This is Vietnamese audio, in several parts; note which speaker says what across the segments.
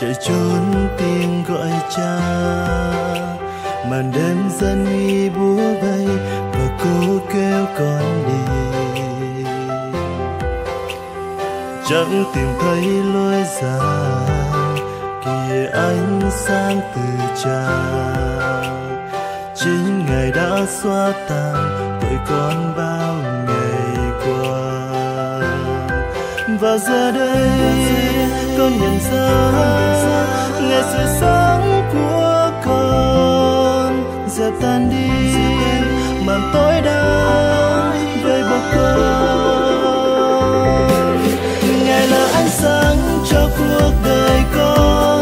Speaker 1: chạy trốn tiếng gọi cha màn đêm dần uy búa bay và cô kêu con đi. Chẳng tìm thấy lối ra kia ánh sáng từ cha. Chính ngài đã xóa tan tội con bao ngày qua và giờ đây con nhận ra ngày sự sáng của con dẹp tan đi. Mà tối đang vây bọc con ngày là ánh sáng cho cuộc đời con.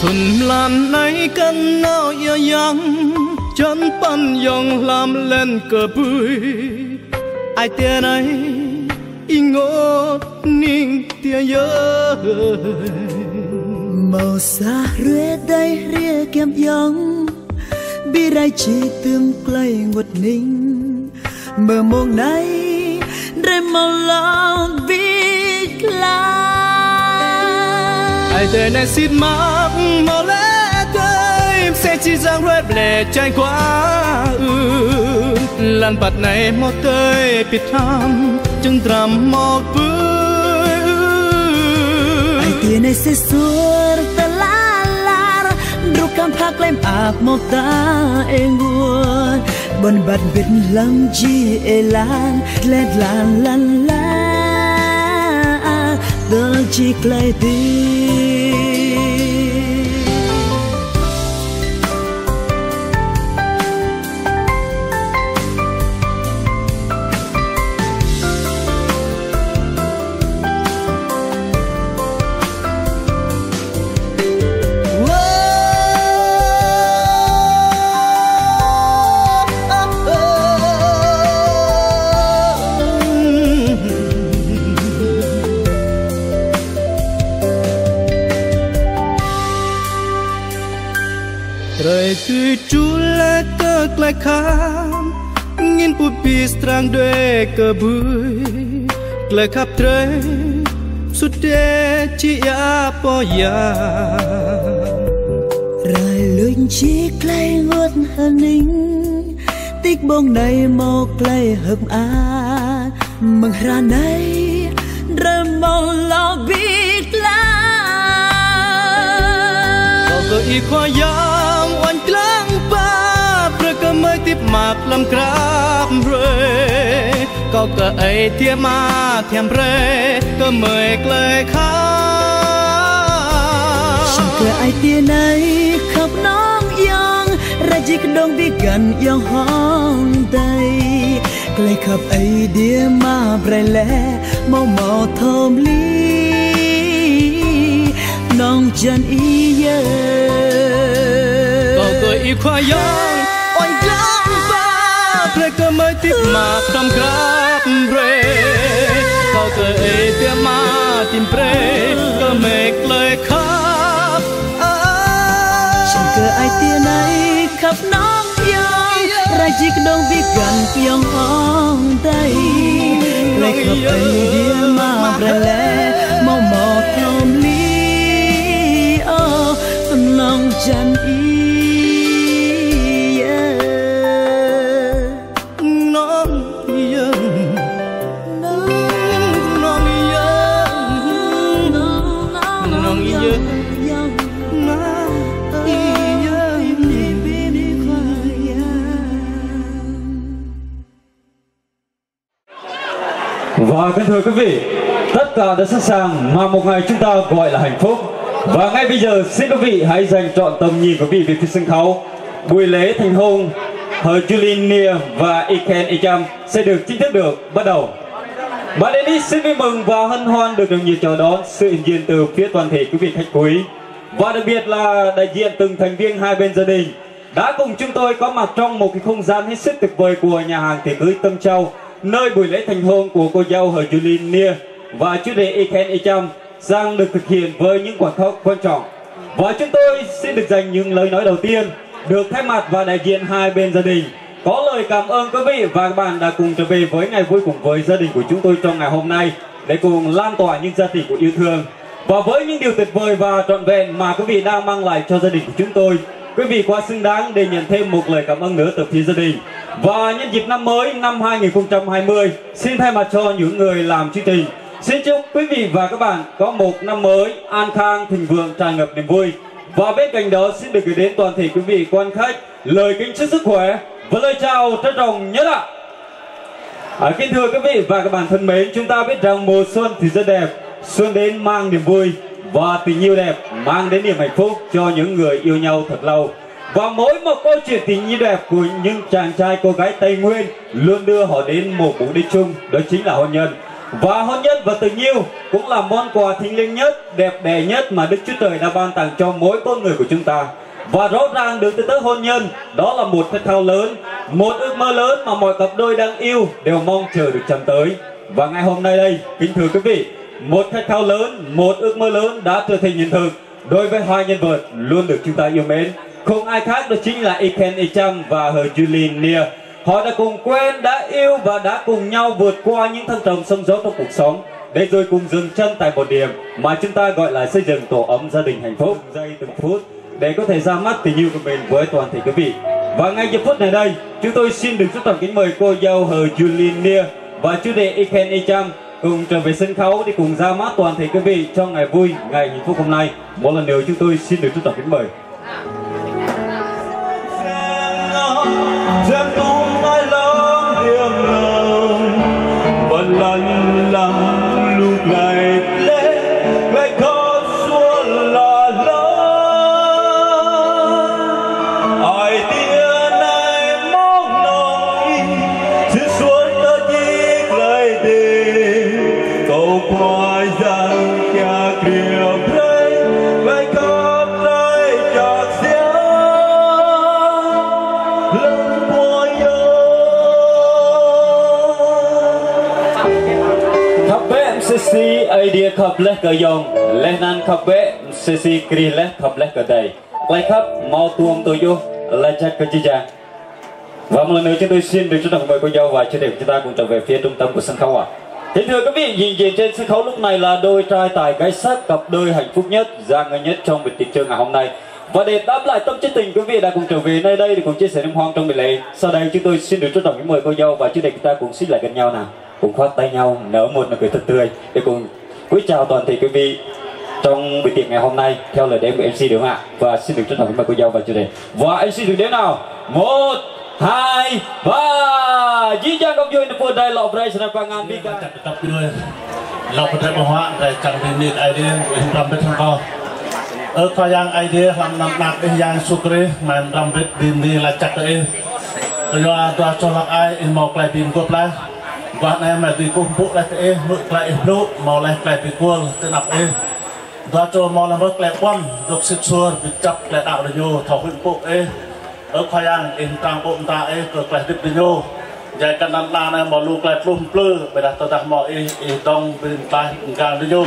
Speaker 1: thuần lan nay cân nao ya yang chân pan yong làm lên cờ bùi ai tia này in ngót ninh tia nhớ màu xa rê đây rê kem yong bi rai chỉ tương clay ngột ninh. Mờ mong nay rê màu lòng ai thế này xin mắc màu lẽ tới sẽ chỉ rằng rơi lệ chạy quá ừ lần bật này một tới bị thăm chân trầm một ừ. bước ai thế này sẽ suốt ta la la rục cam phát lên ap một ta em buồn bon
Speaker 2: bật bit lắm chi ê lan lẹt lan lan lan dal chi clay ti kan ngin pu pi strang de ke bui gle
Speaker 1: khap tre su de chi ya po ya rai luin chi klai ngot haning tik bong dai mo klai
Speaker 2: hap a mang ra nai ram mo lo bit la ko i ko ya ទៀបមកលំក្រាបរេក៏ក៏អីទៀ
Speaker 1: មកធៀមរេក៏មើលក្លែខាฉันเกลือไอเตียไหนขับน้องย
Speaker 2: องระจิกดงบิกันยองห้องใดไกลขั
Speaker 1: บไอเดียมาไบรแลเมาเมาทอม
Speaker 2: ลีน้องจันอีเยก็ก็อีควายอง មើលទីមកកំក្រា
Speaker 1: បរេកោទៅអេទីមកទីប្រេក៏មេក្លែខាប់អើฉันเกิดไอเตียไห
Speaker 2: นขับน้องยองราจิกดงวิกันเปียงห้อง
Speaker 1: ได้เลขกับไอเดียมาประแลมองมองทอมลีโอ้ส
Speaker 2: นลองจันอี
Speaker 3: Và kính thưa quý vị, tất cả đã sẵn sàng mà một ngày chúng ta gọi là hạnh phúc. Và ngay bây giờ xin quý vị hãy dành trọn tầm nhìn của quý vị về phía sân khấu. Buổi lễ thành hôn Hờ Julin Nia và Iken Icham sẽ được chính thức được bắt đầu. Bạn Dennis xin vui mừng và hân hoan được đồng nhiệt chào đón sự hiện diện từ phía toàn thể quý vị khách quý và đặc biệt là đại diện từng thành viên hai bên gia đình đã cùng chúng tôi có mặt trong một cái không gian hết sức tuyệt vời của nhà hàng tiệc cưới Tâm Châu nơi buổi lễ thành hôn của cô dâu Hờ Julin Nia và chú rể Iken Icham sang được thực hiện với những khoảnh khóc quan trọng. Và chúng tôi xin được dành những lời nói đầu tiên được thay mặt và đại diện hai bên gia đình. Có lời cảm ơn quý vị và các bạn đã cùng trở về với ngày vui cùng với gia đình của chúng tôi trong ngày hôm nay để cùng lan tỏa những giá trị của yêu thương. Và với những điều tuyệt vời và trọn vẹn mà quý vị đang mang lại cho gia đình của chúng tôi, quý vị quá xứng đáng để nhận thêm một lời cảm ơn nữa từ phía gia đình và nhân dịp năm mới năm 2020 xin thay mặt cho những người làm chương trình xin chúc quý vị và các bạn có một năm mới an khang thịnh vượng tràn ngập niềm vui và bên cạnh đó xin được gửi đến toàn thể quý vị quan khách lời kính chúc sức khỏe và lời chào trân trọng nhất ạ. À, kính thưa quý vị và các bạn thân mến, chúng ta biết rằng mùa xuân thì rất đẹp, xuân đến mang niềm vui và tình yêu đẹp mang đến niềm hạnh phúc cho những người yêu nhau thật lâu. Và mỗi một câu chuyện tình yêu đẹp của những chàng trai cô gái Tây Nguyên luôn đưa họ đến một mục đích chung, đó chính là hôn nhân. Và hôn nhân và tình yêu cũng là món quà thiêng liêng nhất, đẹp đẽ nhất mà Đức Chúa Trời đã ban tặng cho mỗi con người của chúng ta. và rõ ràng được tới tới hôn nhân đó là một khát khao lớn một ước mơ lớn mà mọi cặp đôi đang yêu đều mong chờ được chạm tới và ngày hôm nay đây kính thưa quý vị một khát khao lớn một ước mơ lớn đã trở thành hiện thực đối với hai nhân vật luôn được chúng ta yêu mến không ai khác đó chính là Iken Echam và Hờ Julie Nia. Họ đã cùng quen, đã yêu và đã cùng nhau vượt qua những thăng trầm sông gió trong cuộc sống. Để rồi cùng dừng chân tại một điểm mà chúng ta gọi là xây dựng tổ ấm gia đình hạnh phúc. Giây từng phút để có thể ra mắt tình yêu của mình với toàn thể quý vị. Và ngay giờ phút này đây, chúng tôi xin được trân trọng kính mời cô dâu Hờ Julie Nia và chú đệ Iken Echam cùng trở về sân khấu để cùng ra mắt toàn thể quý vị trong ngày vui, ngày hạnh phúc hôm nay. Một lần nữa chúng tôi xin được trân trọng kính mời.
Speaker 1: Giang tung ai lớn điềm lòng Vẫn lần lặng lúc này.
Speaker 3: khắp lẽ cả dòng lẽ nan khắp bế sê si kri lê khập lê cờ đầy lại khắp mau tuôn tôi vô là chắc cơ chi chàng và một lần nữa chúng tôi xin được chúng ta mời cô dâu và chú đẹp chúng ta cùng trở về phía trung tâm của sân khấu ạ. À. Thì thưa quý vị, nhìn diện trên sân khấu lúc này là đôi trai tài gái sắc cặp đôi hạnh phúc nhất, ra người nhất trong buổi tiệc trưa ngày hôm nay. Và để đáp lại tâm chất tình quý vị đã cùng trở về nơi đây để cùng chia sẻ niềm hoang trong buổi lễ. Sau đây chúng tôi xin được trân trọng những mời cô dâu và chú đẹp chúng ta cùng xin lại gần nhau nào, cùng khoát tay nhau nở một nụ cười thật tươi để cùng Quý chào toàn thể quý vị trong buổi tiệc ngày hôm nay, theo lời đếm của MC Đường Hạ và xin được trân trọng mời cô dâu vào chủ đề. Và MC Đường đếm nào. Một, hai, ba. Di dân công dân phun đại lọ bray
Speaker 4: sơn pangan đi cả dạ, tập đuôi lọ bray mà hoa, đại chẳng thì nịt ai đi em làm biết thằng con ở qua yang ai đi làm nằm nạp đi yang sukri mà em làm biết đi đi là chặt đấy rồi tôi cho làm ai, in mọc lại pin cốt lại បាទណែមកទីគុំពួកលេះទេមួយក្លែអេព្រូមកលេះក្លែពីគួលទៅណាប់អេដល់ចូលមកឡើងក្លែបនយកសិទ្ធសួរពីចាប់ក្លែដាក់រយោថោវិញពួកអេអើខយ៉ាងអេតាំងពួកតាអេក៏ក្លែទឹករយោយាយកណ្ដាលដានមកលូក្លែព្រំភ្លឺបេះតតាស់មកអេអេដងពីតាកាលរយោ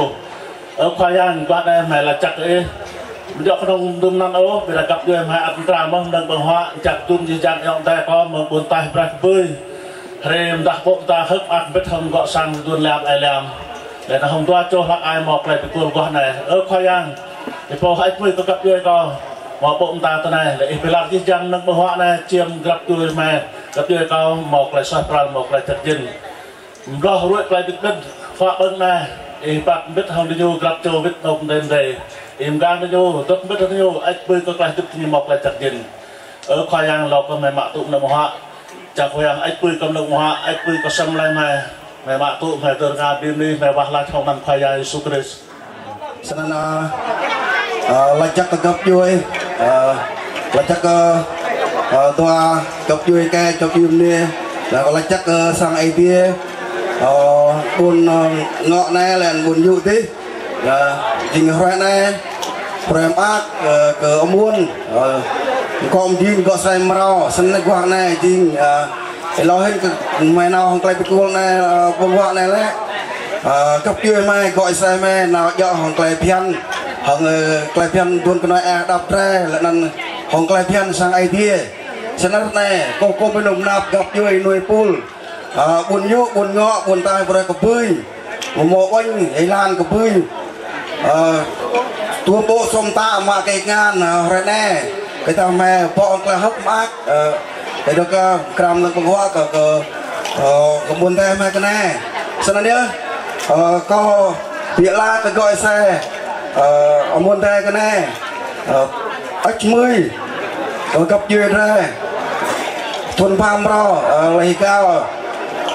Speaker 4: អើខយ៉ាងគាត់ដែរម៉ែឡាចាក់អេយកក្នុងទុំណាត់អូបេះកាប់យកម៉ែអត់ត្រាមកនឹងបង្ហោះចាក់ទុំជាយ៉ាងយ៉ាងតែក៏មកបួនតៃប្រាស់ពើ Rem dah pok ta hep at bet hong go sang dun lap elam. Dan hong dua cho hak ai mok lai pikul go nai. Er khoyang. Ti po hai pui ko kap yoi ko. Mo pok ta ta nai. Le ipilak ji jang nak bo hak nai chiam grab tu mai. Kap yoi ko mok lai sah pral mok lai chat jin. Mroh ruai lai tik bet fa bang nai. Ih pak bet hong di nyu grab cho bet nok den dai. Im gang di nyu tok bet di nyu ai pui ko klai tik ni mok lai chat jin. Er khoyang lo ko mai mak tu na mo hak. จากเวียงไอ้ปุยกำลังว่าไอ้ปุยก็ซ้ำไรไม่ไม่บาตุไม่เดินงานดีนี่ไม่บาลาชองมันพยายสุคริสสนนาลักจักกับยุยลักจักตัวกับยุยแกกับยุยนี่แล้วก็ลักจักสังไอเดียบุญเงาะแน่แหลนบุญยุติจริงแร่แน่แพรมอักเกออมุน kom ding gok srai mro sen gua nai ding elohin ke mai nau hong klai pikul nai pawak nai le cấp kia mai gọi xe mai nào do hong klai pian hong klai pian tuôn
Speaker 5: cái nói a đọc tre là năn hong klai pian sang ai thia sen nai cô cô bên lồng nạp gặp chơi nuôi pool buồn nhũ buồn ngọ buồn tai vừa có bơi một mộ quanh ấy lan có bơi ទួបោសុំតាមកកិច្ចងานរ៉ែណែ គេថាម៉ែបងអង្គខ្លះហឹកម៉ាក់គេទៅក៏ក្រាំនឹងបង្ហោះក៏ក៏ក្បួនតែម៉ែកណែសិននេះអឺក៏ពាក្យឡាទៅក៏អេសែអឺអមុនតែកណែអត់ឈ្មឺទៅកັບជឿដែរទុនផាមរលេខកោ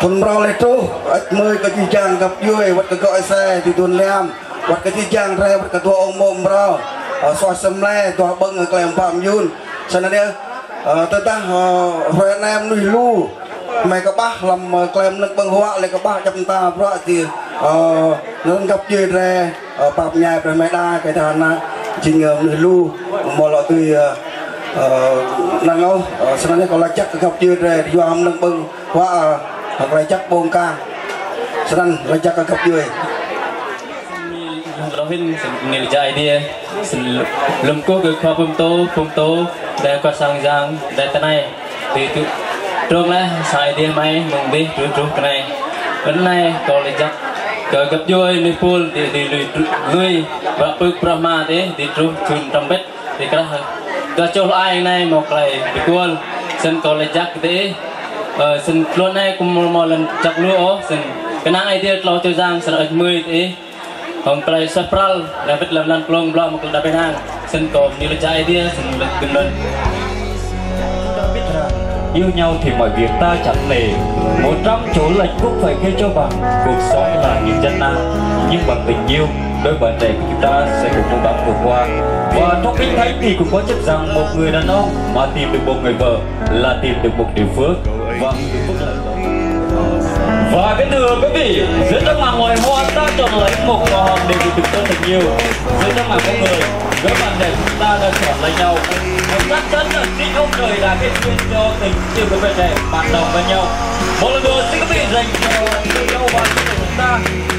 Speaker 5: ទុនរលេទុអត់មើលក៏ជីយ៉ាងកັບជួយវត្តក៏អេសែទីទុនលាមវត្តក៏ជីយ៉ាងរែវត្តក៏ទួអង្គមរ សោះសំឡេទោះបឹងក្លែងបំយូនសិននេះទៅតាវៀតណាមនេះលូម៉ែកបាស់លំក្លែមនឹងបឹងហួរលេកបាស់ចាំតាប្រក់ទីអឺនឹងកັບជឿរ៉ែបាប់ញ៉ែប្រមេដាគេថាណាជីងនេះលូមកលោកទីអឺណងស្នងនេះក៏ឡាចាក់កັບជឿរ៉ែយំនឹងបឹងហួរ
Speaker 6: អក្រៃចាក់បងកាស្នងឡាចាក់កັບជឿ Abdurrahim mengerja dia sebelum ku ke kau pemto pemto dan kau sangjang dan tenai di tu trong lah sai dia mai mengbih tu tu kenai kenai kau lejak kau gap joy ni pul di di lui lui bak puk prahma di di tu cun tempet di kerah kau col ai nai mau kelai di kual sen kau lejak di sen keluar nai kumul mau len cak lu oh sen kenang ai dia kalau tu sang sen ajmui di Hong play sepral David lam lan plong bla mukul da sen kom ni le dia sen le gendon
Speaker 3: yêu nhau thì mọi việc ta chẳng nề một trăm chỗ lệch cũng phải gây cho bằng. Cuộc sống là những chân nam nhưng bằng tình yêu, đôi bạn này của chúng ta sẽ cùng cố gắng vượt qua. Và trong kinh thánh thì cũng có chép rằng một người đàn ông mà tìm được một người vợ là tìm được một điều phước. Và điều phước là và kính thưa quý vị, dưới tấm màn ngoài hoa ta chọn lấy một màu hồng để gửi tôi thật nhiều. Dưới tấm màn con người với bạn đẹp chúng ta đã chọn lấy nhau. Và chắc chắn là chính ông trời đã kết duyên cho tình yêu của bạn đẹp, bạn đồng với nhau. Một lần nữa, xin quý vị dành cho yêu nhau và chúng ta.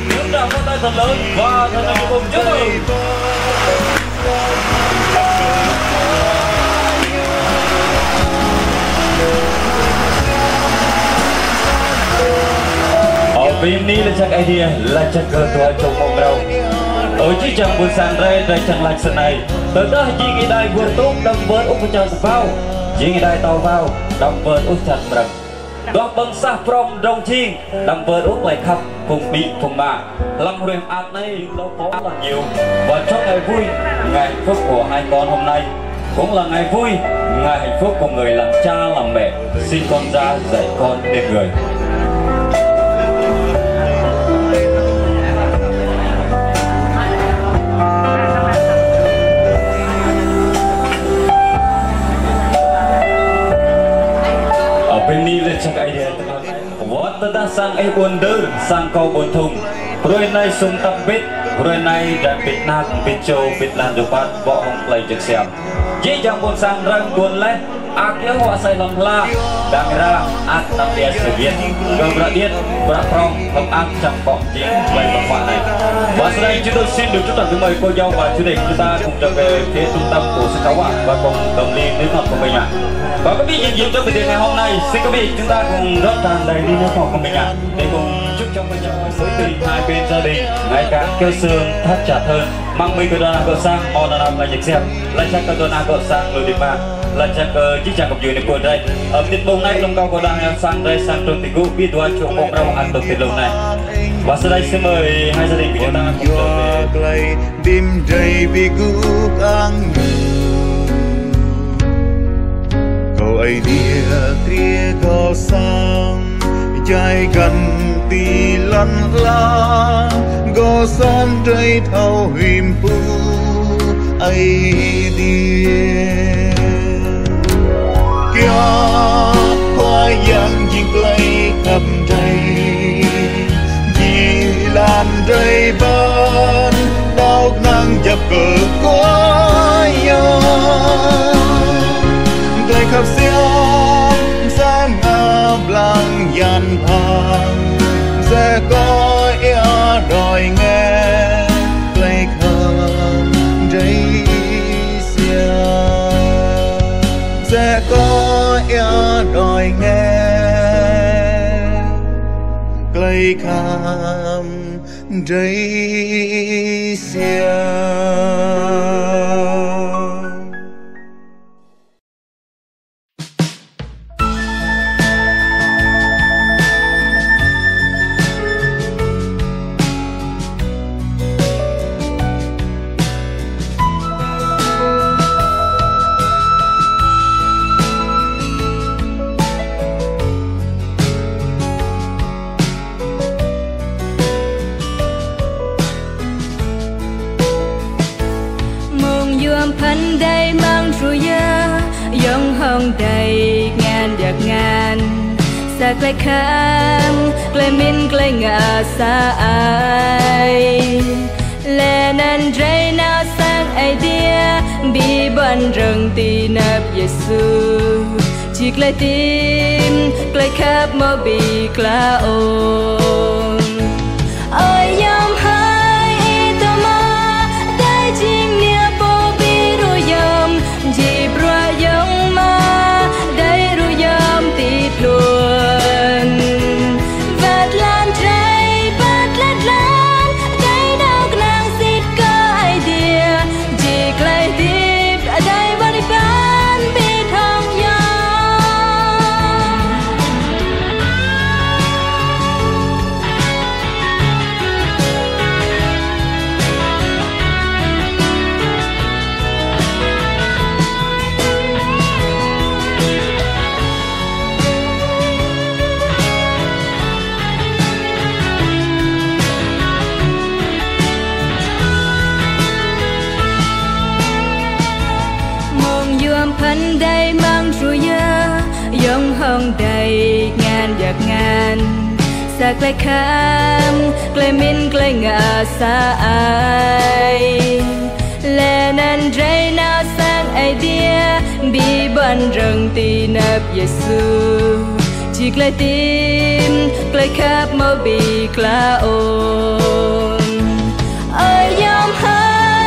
Speaker 3: Những tràng pháo tay thật lớn và thật là cùng chúc mừng. Vini là chắc idea là chắc cơ tua trong mong đầu. Ở chiếc chẳng buồn sang đây đây chẳng lạc sân này. Tới đó, chỉ nghĩ đại buồn tốt đâm vớt úp cho vào. Chỉ nghĩ đại tàu vào đâm vớt út chặt mrầm đó bằng sa from đồng chiên đâm vớt úp lại khắp cùng bị cùng mà lâm huyền ạt này lâu phố là nhiều. Và cho ngày vui, ngày hạnh phúc của hai con hôm nay. Cũng là ngày vui, ngày hạnh phúc của người làm cha, làm mẹ. Xin con ra dạy con nên người. datang sang eh bonder sang kau bontung Brunei suntak bit Brunei dan Vietnam Vietjo Vietnam dapat bohong play jek siap Ji jang bon sang rang bon leh Akhir wa sai long la. Dang ra at tam dia sebiet Gam ra diet Brak prong Hong ang chang bọc jing Quay bọc họa này. Và sau đây chúng tôi xin được chúc tặng kính mời cô dâu và chú định chúng ta cùng trở về phía trung tâm của Sân Khấu ạ. Và cùng đồng ly nước ngọt của mình ạ. Và quý vị nhìn dịp cho buổi tiệc ngày hôm nay, xin quý vị chúng ta cùng rót tràn đầy ly nước ngọt của mình ạ. Để cùng chúc cho bên nhau mối tình hai bên gia đình ngày càng kêu xương thắt chặt hơn. Mang mình cơ đoàn cỡ sang mò đàn là nhạc xem lại chắc cơ đoàn cỡ sang lối đi mà lại chắc cơ chiếc chàng gặp dưới này của tiết bông này ờ, sang đây, sang trong tình cũ. Biết chỗ bông rau, ăn trong tiết lâu này sau mời hai gia đình của ta
Speaker 7: ang ai dia sang gần tì lăn la. Son trời hìm hoa yang jing play khắp đây vì làm đây ban đau nang dập cửa quá nhau. Khắp xiêm sáng ngà blang yan phang sẽ có yêu đòi nói nghe
Speaker 8: cây cam rây xiang างพันไดมังทรูยายองห้องใดงานอยากงานสะกไกลข้างไกลมินไกลงาสาอยและนันไรนาวสร้างไอเดียบีบันเริงตีนับเยซูจีกลตีมไกลคับมอบีกลาอ
Speaker 9: ง ควพันไดมั่งรูเยอยงห้องใดงานอยากงานสากกลคำไกลมินไกลงาสาอและนันไรนาสร้างไอเดียบีบันรังตีนับเยซูจีไกลติมไกลคับมาบีกลาโอนเอ้ยยอมให้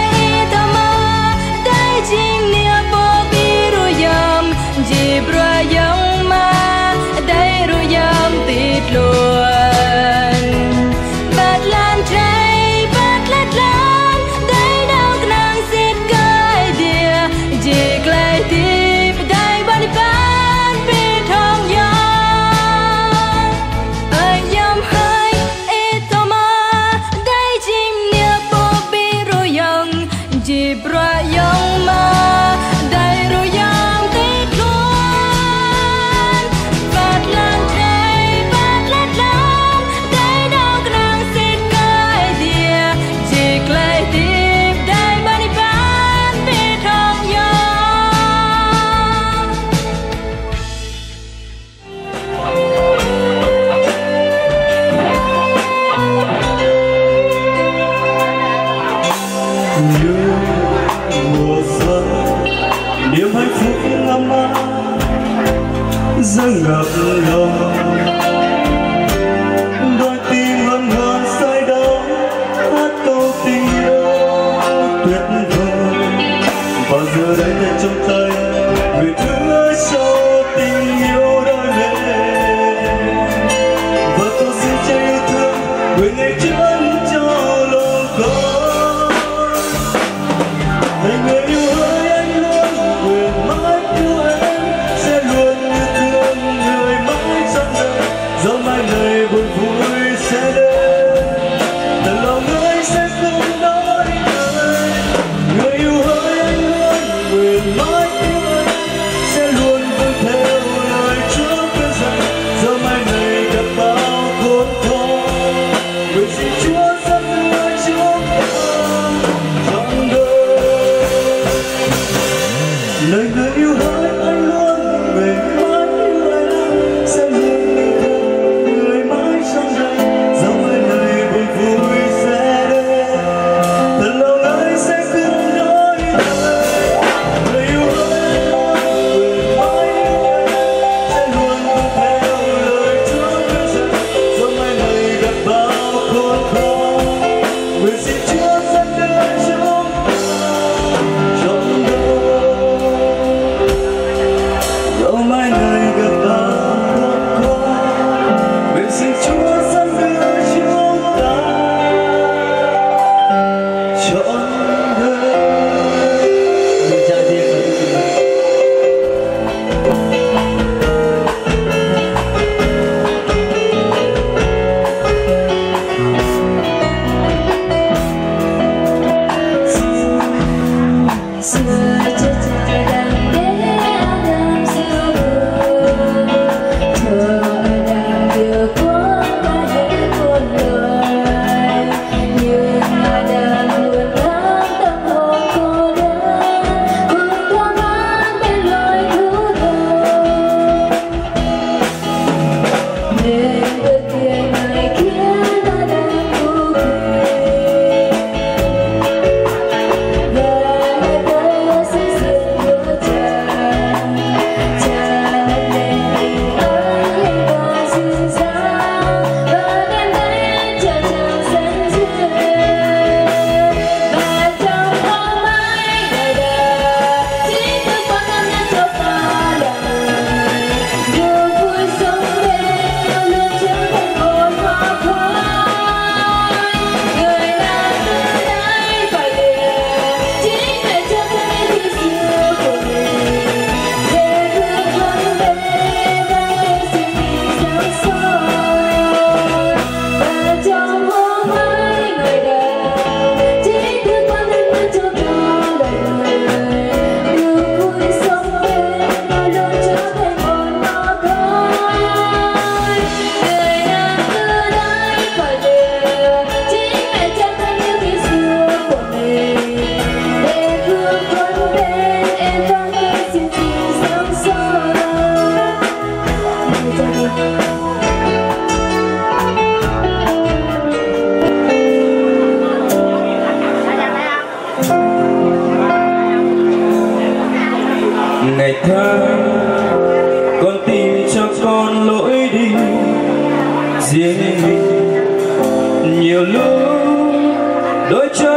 Speaker 10: nhiều lúc đôi chân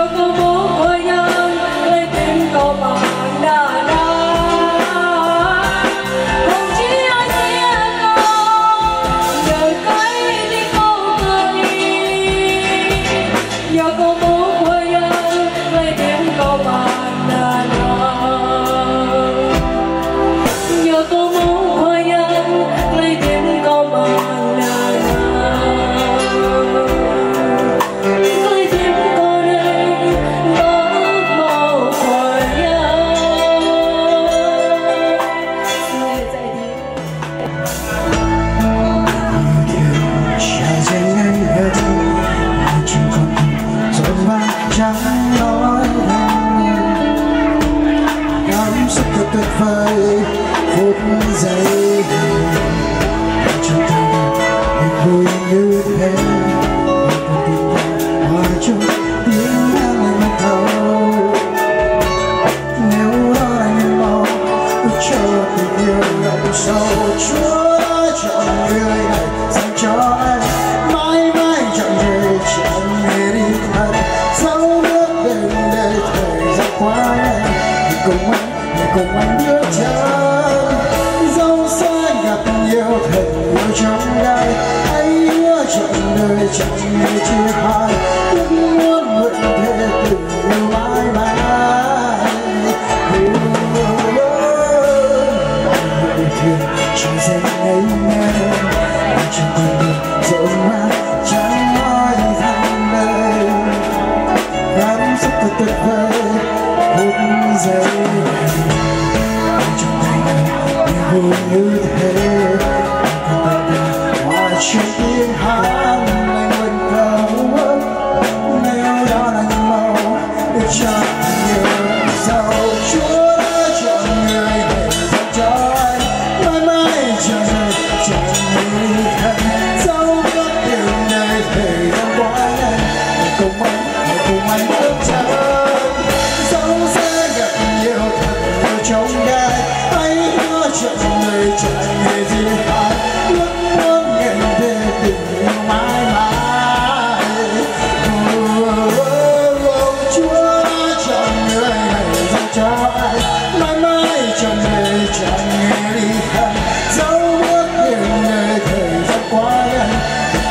Speaker 11: Chocobo. Anh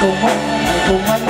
Speaker 11: cùng anh cùng anh